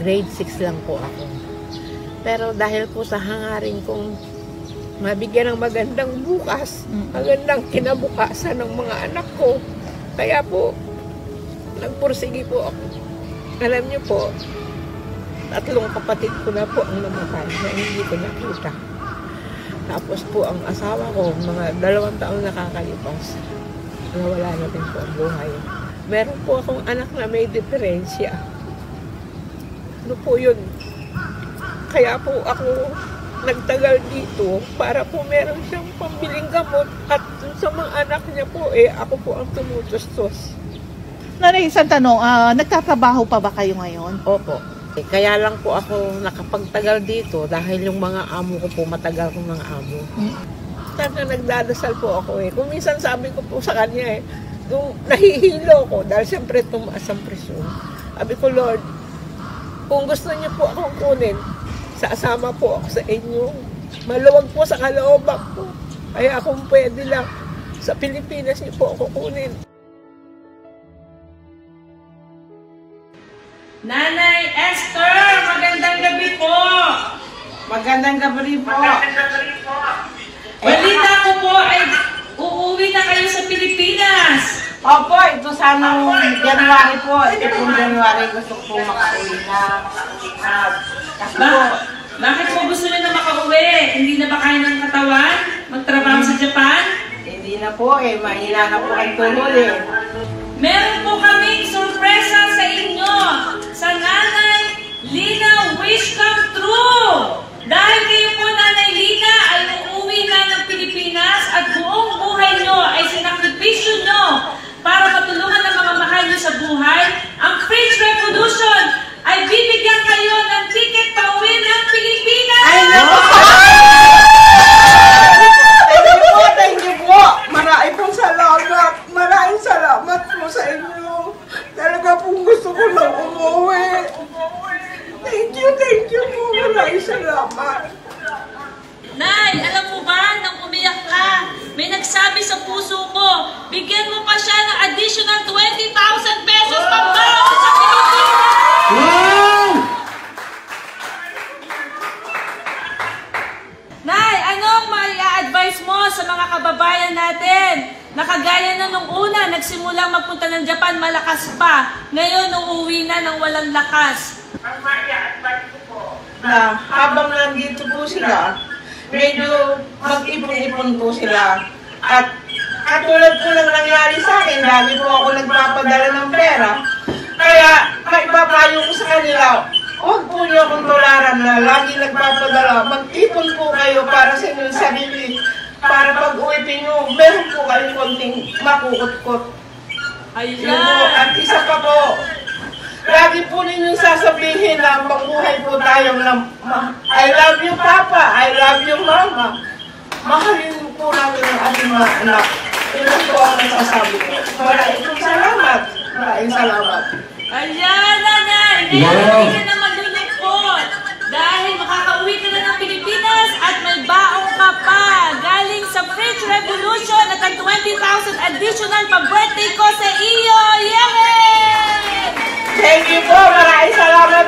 grade 6 lang po ako. Pero dahil po sa hangarin kong mabigyan ng magandang bukas, magandang kinabukasan ng mga anak ko, kaya po, nagpursigi po ako. Alam niyo po, tatlong kapatid ko na po ang namatay na hindi ko nakita. Tapos po ang asawa ko, mga dalawang taon nakakalipas, nawala na din po ang buhay. Meron po akong anak na may diferensya. Ano po yun? Kaya po ako nagtagal dito para po meron siyang pambiling gamot at sa mga anak niya po eh ako po ang tumutustos. Nanay, isang tanong, ah, nagtatrabaho pa ba kayo ngayon? Opo. Eh, Kaya lang po ako nakapagtagal dito dahil yung mga amo ko po matagal kong mga amo. Talaga nagdadasal po ako eh. Kung minsan sabi ko po sa kanya eh, nung nahihilo ko dahil siyempre tumaas ang presyon. Sabi ko, Lord, kung gusto niyo po akong kunin, sasama po ako sa inyo. Maluwag po sa kalooban ko. Kaya kung pwede lang, sa Pilipinas niyo po ako kunin. Nanay Esther, magandang gabi po. Magandang gabi po. Balita ko po ay uuwi na kayo sa Pilipinas. Opo, ito sana January po. Ito pong January gusto ko po makauwi na. Ah, kasi po, Ba bakit po gusto niyo na makauwi? Hindi na ba kaya ng katawan? Magtrabaho sa Japan? hindi na po eh. Mahina na po ang tuhod eh. Meron po kaming bigyan mo pa siya ng additional 20,000 pesos pambaon sa Pilipinas! Nay, anong mai-advise mo sa mga kababayan natin? Nakagaya na nung una, nagsimulang magpunta ng Japan, malakas pa. Ngayon, uuwi na ng walang lakas. na habang nandito po sila, medyo mag-ipon-ipon po sila. At katulad po ng nangyari sa akin, lagi po ako nagpapadala ng pera. Kaya maipapayo ko sa kanila, huwag po niyo akong tularan na lagi nagpapadala. Mag-ipon po kayo para sa inyong sarili. Para pag uwi niyo, meron po kayong konting makukot-kot. Yun po. At isa pa po, lagi po ninyong sasabihin na mabuhay po tayong na, ma- I love you, Papa. I love you, Mama. Mahalin po namin ang ating mga anak. Yun po ang nasasabi ko. Maraming salamat. Maraming salamat. Ayan, nanay! Ngayon, wow. hindi ka na maglilipot. Dahil makakauwi ka na ng Pilipinas at may baong ka pa. Galing sa French Revolution at ang 20,000 additional pa-birthday ko sa iyo. Yay! Thank you po. Maraming salamat